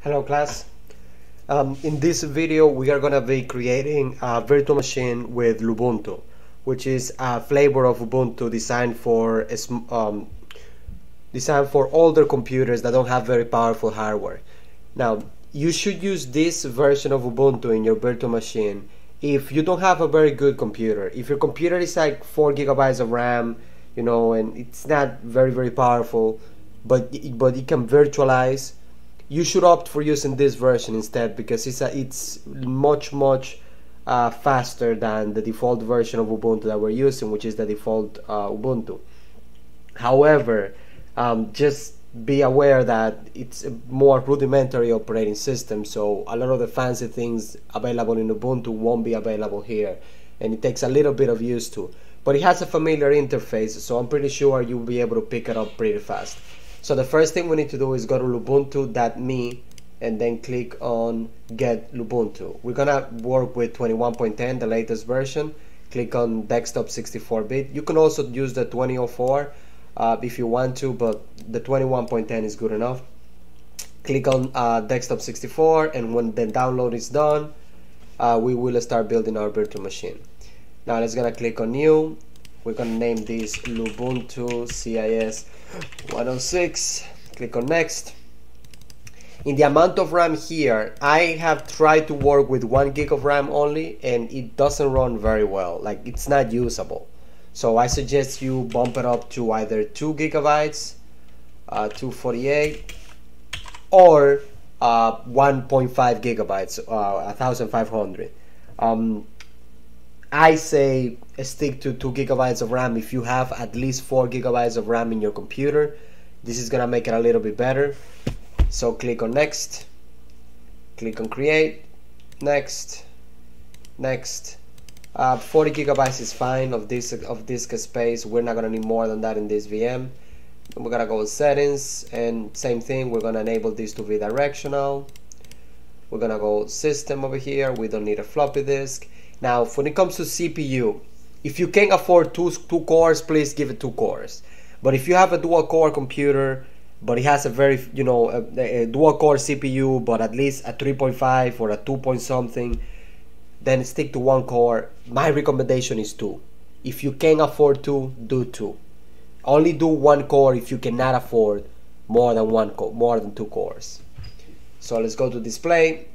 Hello class. Um, in this video we are going to be creating a virtual machine with Lubuntu which is a flavor of Ubuntu designed for um, designed for older computers that don't have very powerful hardware. Now you should use this version of Ubuntu in your virtual machine if you don't have a very good computer. If your computer is like 4 gigabytes of RAM you know and it's not very very powerful but but it can virtualize you should opt for using this version instead because it's a, it's much much uh, faster than the default version of Ubuntu that we're using, which is the default uh, Ubuntu. However, um, just be aware that it's a more rudimentary operating system, so a lot of the fancy things available in Ubuntu won't be available here, and it takes a little bit of use to. But it has a familiar interface, so I'm pretty sure you'll be able to pick it up pretty fast. So the first thing we need to do is go to lubuntu.me and then click on get Lubuntu. We're gonna work with 21.10, the latest version. Click on desktop 64-bit. You can also use the 2004 uh, if you want to, but the 21.10 is good enough. Click on uh, desktop 64 and when the download is done, uh, we will start building our virtual machine. Now let's gonna click on new. We're gonna name this Lubuntu CIS 106. Click on next in the amount of RAM here, I have tried to work with one gig of RAM only and it doesn't run very well. Like it's not usable. So I suggest you bump it up to either two gigabytes, uh, 248, or uh, 1.5 gigabytes, uh, 1500. Um, I say stick to 2 gigabytes of RAM. If you have at least 4 gigabytes of RAM in your computer. This is gonna make it a little bit better. So click on next. Click on create. Next. Next. Uh, 40 gigabytes is fine of this of disk space. We're not gonna need more than that in this VM we're gonna go in settings and same thing we're gonna enable this to bidirectional. We're gonna go system over here. We don't need a floppy disk now when it comes to CPU if you can't afford two, two cores please give it two cores. But if you have a dual core computer but it has a very you know a, a dual core CPU but at least a 3.5 or a 2 point something then stick to one core. My recommendation is two. If you can't afford two do two. Only do one core if you cannot afford more than one core more than two cores. So let's go to display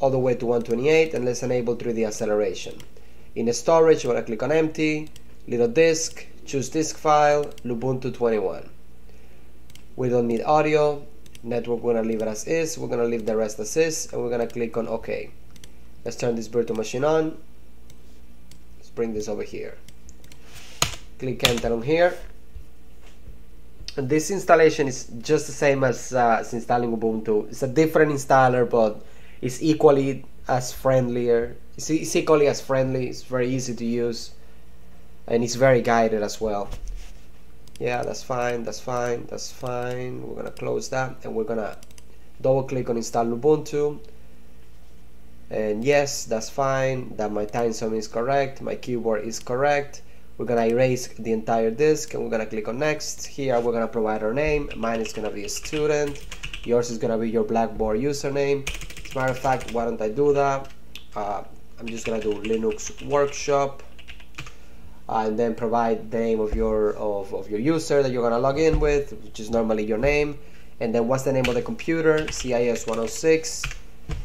all the way to 128 and let's enable 3D acceleration. In the storage we're gonna click on empty little disk choose disk file Lubuntu 21 we don't need audio network we're gonna leave it as is we're gonna leave the rest as is and we're gonna click on OK. Let's turn this virtual machine on. Let's bring this over here. Click enter on here. And this installation is just the same as, uh, installing Ubuntu. It's a different installer but it's equally as friendlier it's, equally as friendly it's very easy to use and it's very guided as well. Yeah that's fine that's fine that's fine. We're gonna close that and we're gonna double click on install Ubuntu. And yes that's fine that my time zone is correct my keyboard is correct. We're gonna erase the entire disk and we're gonna click on next. Here we're gonna provide our name. Mine is gonna be a student. Yours is gonna be your blackboard username matter of fact why don't I do that? Uh, I'm just gonna do Linux workshop uh, and then provide the name of your of, of your user that you're gonna log in with which is normally your name and then what's the name of the computer CIS 106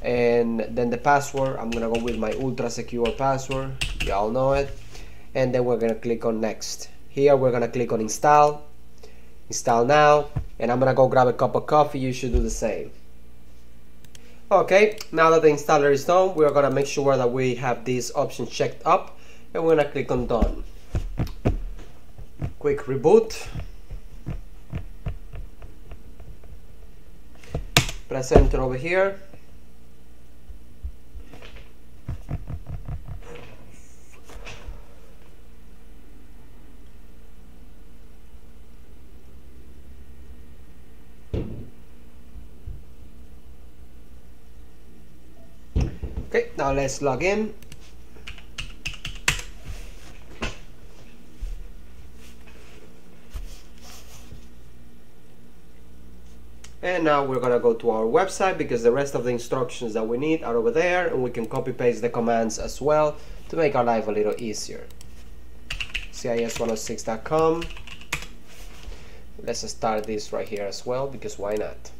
and then the password. I'm gonna go with my ultra secure password y'all know it and then we're gonna click on next. Here we're gonna click on install install now and I'm gonna go grab a cup of coffee. You should do the same okay now that the installer is done we're gonna make sure that we have these options checked up and we're gonna click on done. Quick reboot. Press enter over here let's log in. And now we're gonna go to our website because the rest of the instructions that we need are over there and we can copy paste the commands as well to make our life a little easier. CIS106.com let's start this right here as well because why not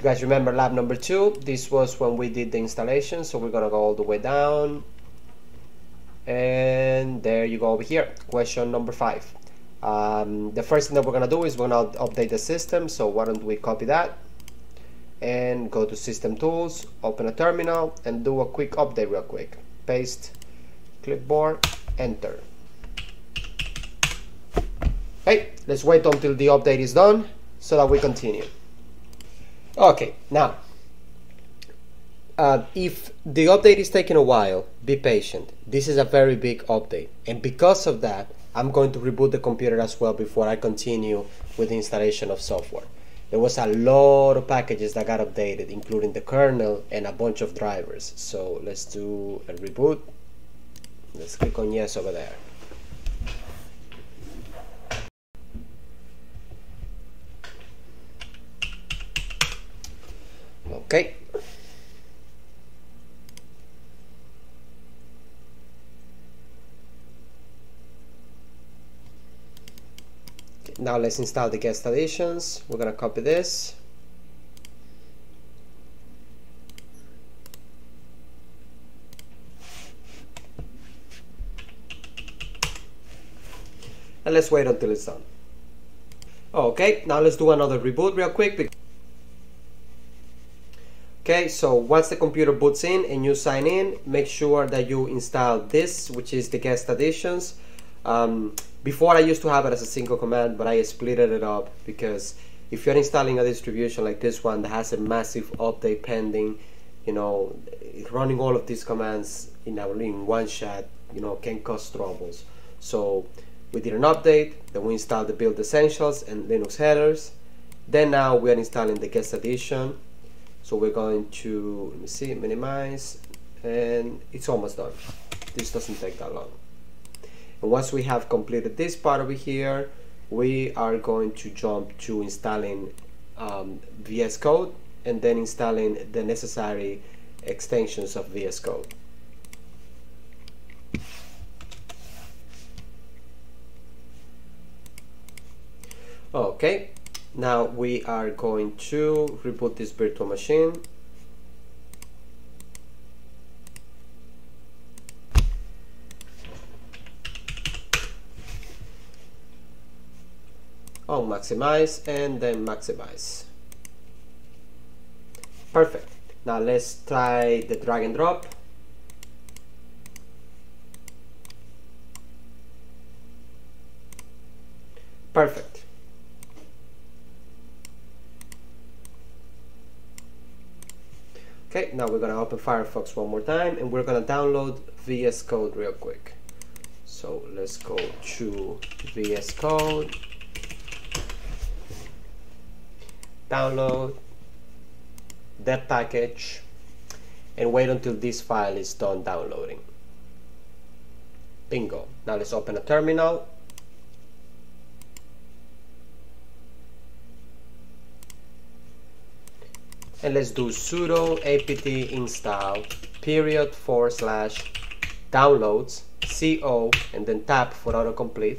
you guys remember lab number two? This was when we did the installation so we're gonna go all the way down. And there you go over here question number five. Um, the first thing that we're gonna do is we're gonna update the system so why don't we copy that and go to system tools open a terminal and do a quick update real quick. Paste clipboard enter. Okay, let's wait until the update is done so that we continue. Okay, now, uh, if the update is taking a while, be patient. This is a very big update, and because of that, I'm going to reboot the computer as well before I continue with the installation of software. There was a lot of packages that got updated, including the kernel and a bunch of drivers. So let's do a reboot. Let's click on yes over there. Okay. Now let's install the guest additions. We're gonna copy this. And let's wait until it's done. Okay, now let's do another reboot real quick. Okay, so once the computer boots in and you sign in, make sure that you install this, which is the guest additions. Um, before I used to have it as a single command, but I split it up because if you're installing a distribution like this one that has a massive update pending, you know, running all of these commands in, in one shot, you know, can cause troubles. So we did an update, then we installed the build essentials and Linux headers. Then now we are installing the guest addition so we're going to let me see minimize and it's almost done. This doesn't take that long. And once we have completed this part over here we are going to jump to installing um, VS Code and then installing the necessary extensions of VS Code. Okay now we are going to reboot this virtual machine. On maximize and then maximize. Perfect. Now let's try the drag and drop. Perfect. Okay, now we're gonna open Firefox one more time and we're gonna download VS Code real quick. So let's go to VS Code, download that package and wait until this file is done downloading. Bingo. Now let's open a terminal and let's do sudo apt install period forward slash downloads co and then tab for autocomplete.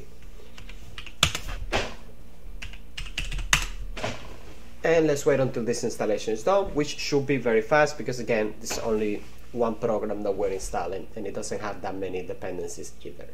And let's wait until this installation is done which should be very fast because again this is only one program that we're installing and it doesn't have that many dependencies either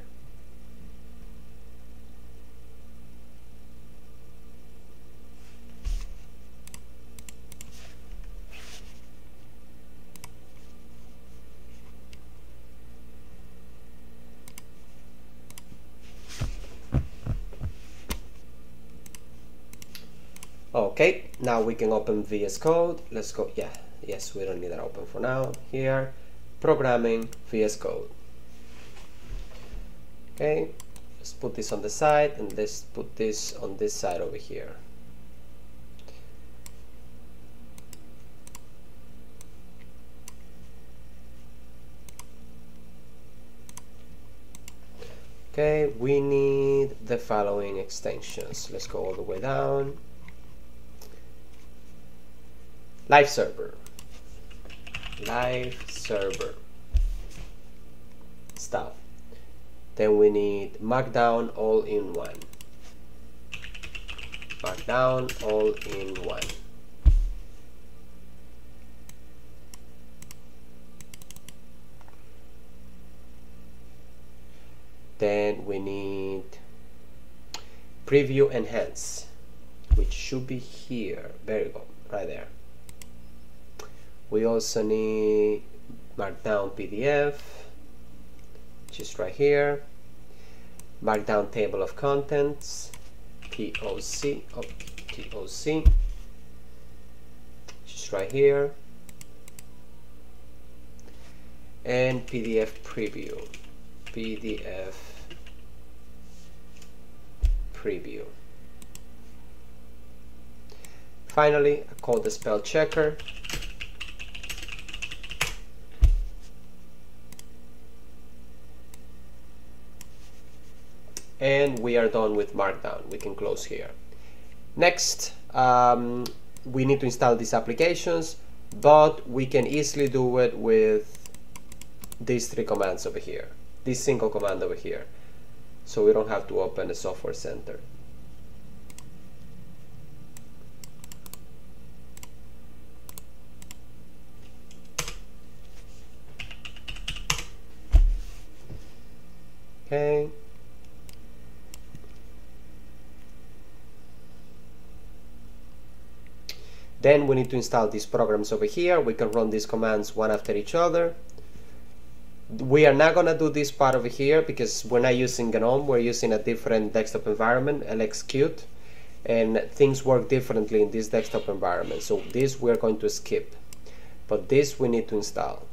okay now we can open VS Code let's go yeah yes we don't need that open for now here programming VS Code okay let's put this on the side and let's put this on this side over here Okay, we need the following extensions. Let's go all the way down. Live server. Live server. Stuff. Then we need Markdown all in one. Markdown all in one. then we need preview enhance which should be here there you go right there we also need markdown PDF just right here. Markdown table of contents. TOC oh, TOC just right here. And PDF preview. PDF preview. Finally, I call the spell checker. And we are done with Markdown. We can close here. Next, um, we need to install these applications, but we can easily do it with these three commands over here this single command over here so we don't have to open the software center okay then we need to install these programs over here we can run these commands one after each other we are not going to do this part over here because we're not using GNOME, we're using a different desktop environment, LXQt, and things work differently in this desktop environment. So this we're going to skip, but this we need to install.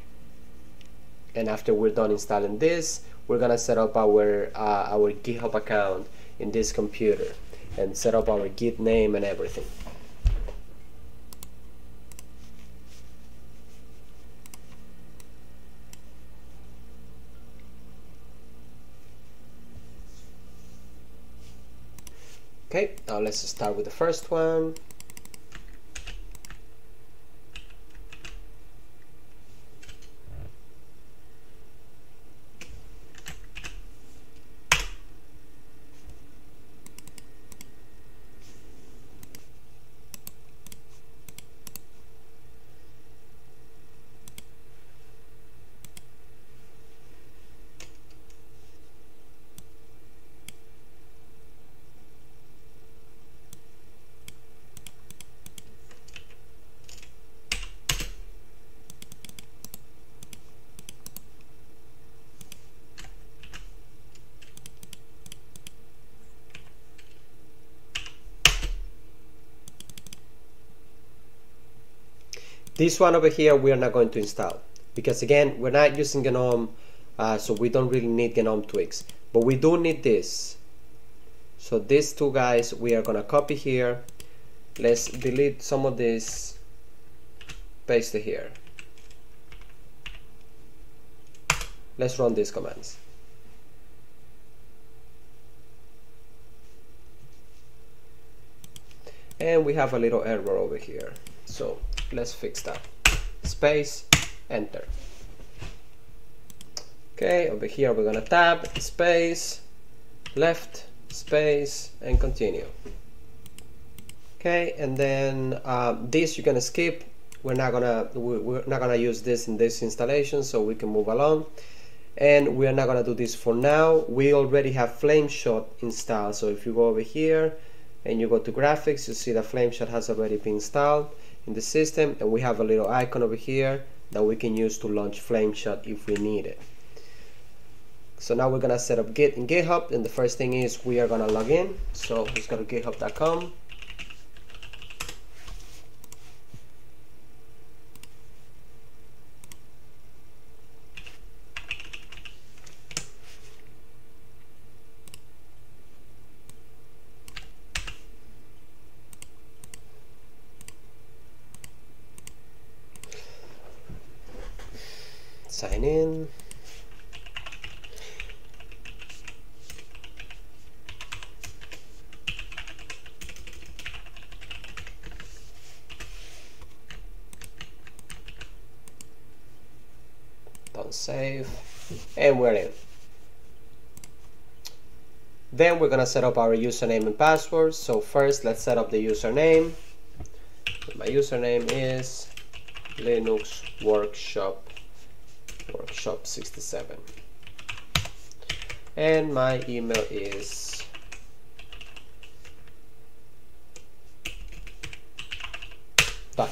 And after we're done installing this, we're gonna set up our uh, our GitHub account in this computer and set up our Git name and everything. Okay, now let's start with the first one. This one over here we are not going to install. Because again we're not using GNOME uh, so we don't really need GNOME tweaks. But we do need this. So these two guys we are gonna copy here. Let's delete some of this paste it here. Let's run these commands. And we have a little error over here. So let's fix that. Space enter. Okay over here we're gonna tab space left space and continue. Okay and then um, this you're gonna skip. We're not gonna we're not gonna use this in this installation so we can move along. And we are not gonna do this for now. We already have Flameshot installed so if you go over here and you go to graphics you see that Flameshot has already been installed in the system and we have a little icon over here that we can use to launch Flameshot if we need it. So now we're gonna set up Git in GitHub and the first thing is we are gonna log in. So let's go to github.com sign in. Don't save. And we're in. Then we're gonna set up our username and password. So first let's set up the username. My username is Linux Workshop workshop 67 and my email is done.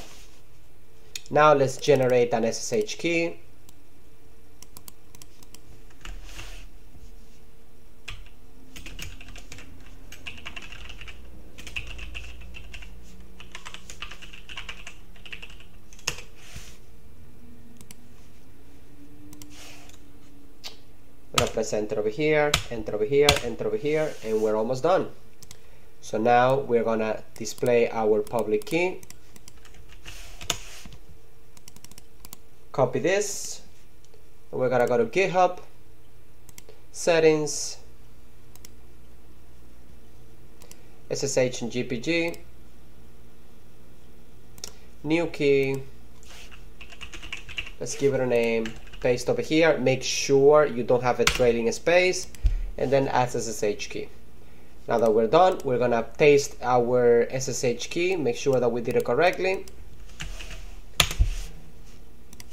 Now let's generate an SSH key Gonna press enter over here, enter over here, enter over here, and we're almost done. So now we're gonna display our public key. Copy this, we're gonna go to GitHub, settings, SSH and GPG, new key, let's give it a name, paste over here make sure you don't have a trailing space and then add SSH key. Now that we're done we're gonna paste our SSH key make sure that we did it correctly.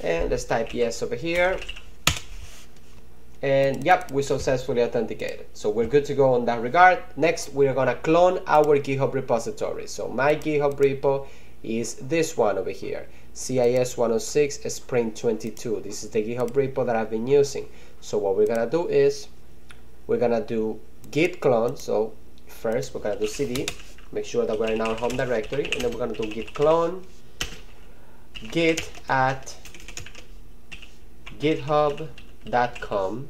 And let's type yes over here. And yep we successfully authenticated. So we're good to go on that regard. Next we're gonna clone our github repository. So my github repo is this one over here CIS 106 Spring 22 this is the GitHub repo that I've been using. So what we're gonna do is we're gonna do git clone. So first we're gonna do cd. Make sure that we're in our home directory. And then we're gonna do git clone git at github.com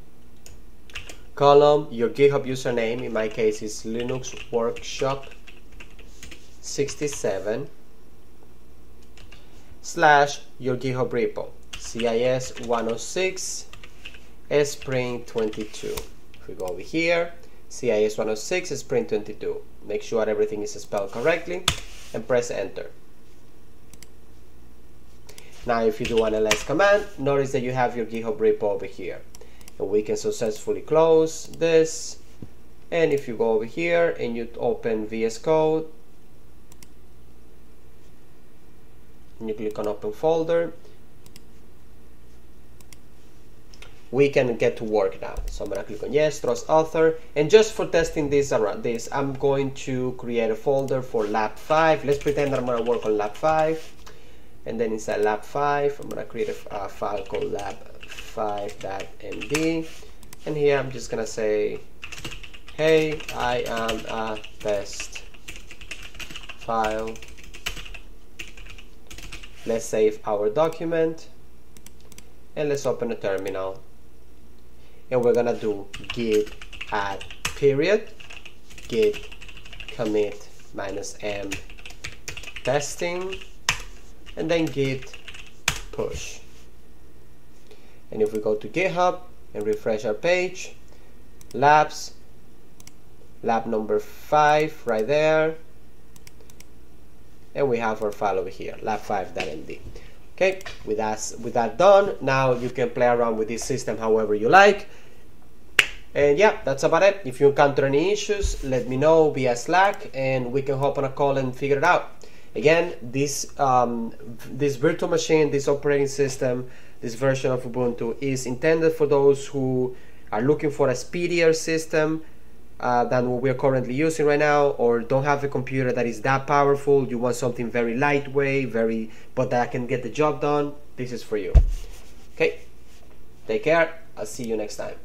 column your github username. In my case is linux workshop 67 slash your GitHub repo CIS 106 Spring 22. If we go over here, CIS 106 Spring 22. Make sure everything is spelled correctly and press enter. Now if you do an ls command, notice that you have your GitHub repo over here. And we can successfully close this. And if you go over here and you open VS Code, and you click on open folder we can get to work now. So I'm gonna click on yes trust author. And just for testing this around this I'm going to create a folder for lab 5 let's pretend I'm gonna work on lab 5 and then inside lab 5 I'm gonna create a, a file called lab 5.md and here I'm just gonna say hey I am a test file let's save our document and let's open a terminal. And we're gonna do git add period git commit minus m testing and then git push. And if we go to github and refresh our page labs lab number five right there and we have our file over here lab5.md okay with that with that done now you can play around with this system however you like. And yeah that's about it. If you encounter any issues let me know via slack and we can hop on a call and figure it out. Again this um, this virtual machine this operating system this version of ubuntu is intended for those who are looking for a speedier system uh, than what we're currently using right now or don't have a computer that is that powerful. You want something very lightweight very but that can get the job done. This is for you. Okay? Take care. I'll see you next time